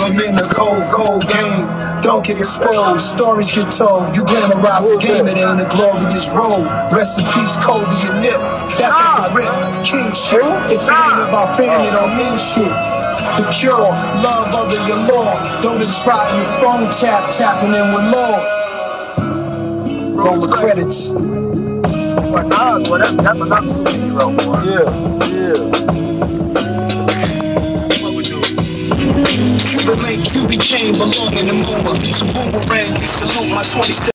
I'm in the cold, cold game. Don't get exposed, stories get told. You glamorize the game, it ain't a glorious role. Rest in peace, Kobe and Nip. That's like the ah. rip, king shit. If it ain't about fame, it don't mean shit. The cure, love other your law. Don't describe your phone tap, tapping in with law. Roll the credits. But Nas, boy, that's, that's another superhero. Yeah, yeah. Became belong in the moment. So boomerang, we salute my 20